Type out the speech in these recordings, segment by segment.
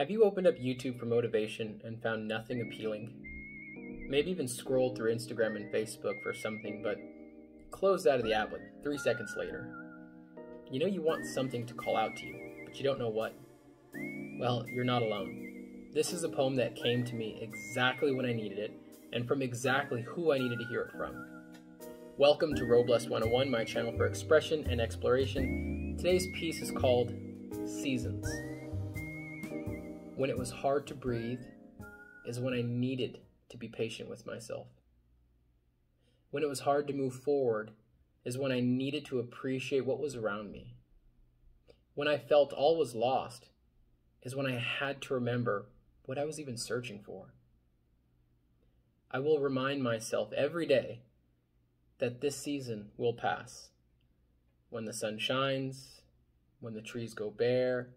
Have you opened up YouTube for motivation and found nothing appealing? Maybe even scrolled through Instagram and Facebook for something, but closed out of the app like three seconds later. You know you want something to call out to you, but you don't know what. Well, you're not alone. This is a poem that came to me exactly when I needed it, and from exactly who I needed to hear it from. Welcome to Roblessed 101, my channel for expression and exploration. Today's piece is called Seasons. When it was hard to breathe is when I needed to be patient with myself. When it was hard to move forward is when I needed to appreciate what was around me. When I felt all was lost is when I had to remember what I was even searching for. I will remind myself every day that this season will pass. When the sun shines, when the trees go bare,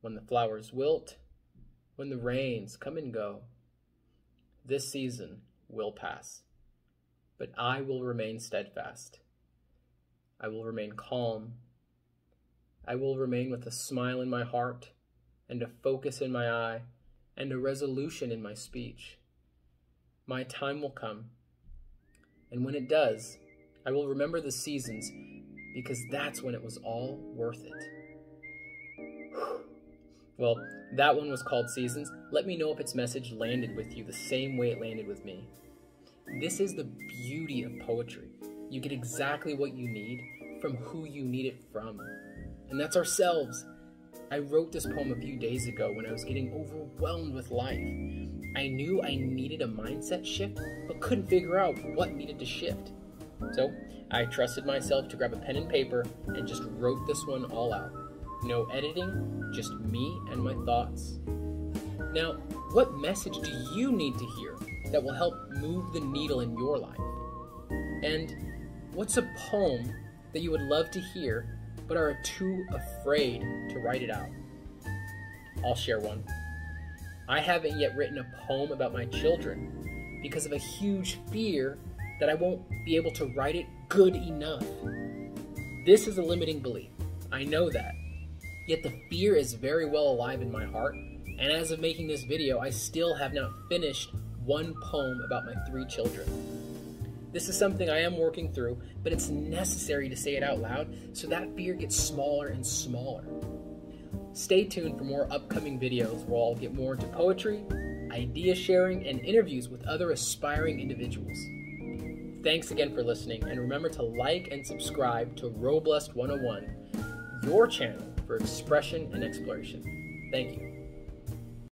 when the flowers wilt, when the rains come and go. This season will pass, but I will remain steadfast. I will remain calm. I will remain with a smile in my heart, and a focus in my eye, and a resolution in my speech. My time will come, and when it does, I will remember the seasons because that's when it was all worth it. Well, that one was called Seasons. Let me know if its message landed with you the same way it landed with me. This is the beauty of poetry. You get exactly what you need from who you need it from. And that's ourselves. I wrote this poem a few days ago when I was getting overwhelmed with life. I knew I needed a mindset shift, but couldn't figure out what needed to shift. So I trusted myself to grab a pen and paper and just wrote this one all out. No editing, just me and my thoughts. Now, what message do you need to hear that will help move the needle in your life? And what's a poem that you would love to hear but are too afraid to write it out? I'll share one. I haven't yet written a poem about my children because of a huge fear that I won't be able to write it good enough. This is a limiting belief. I know that. Yet the fear is very well alive in my heart, and as of making this video, I still have not finished one poem about my three children. This is something I am working through, but it's necessary to say it out loud so that fear gets smaller and smaller. Stay tuned for more upcoming videos where I'll get more into poetry, idea sharing, and interviews with other aspiring individuals. Thanks again for listening, and remember to like and subscribe to Roblessed 101, your channel for expression and exploration. Thank you.